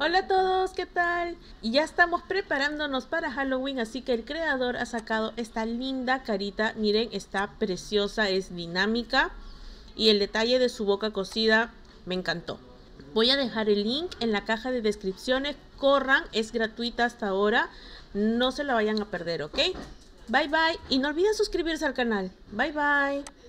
Hola a todos, ¿qué tal? Y ya estamos preparándonos para Halloween, así que el creador ha sacado esta linda carita. Miren, está preciosa, es dinámica. Y el detalle de su boca cocida me encantó. Voy a dejar el link en la caja de descripciones. Corran, es gratuita hasta ahora. No se la vayan a perder, ¿ok? Bye bye. Y no olviden suscribirse al canal. Bye bye.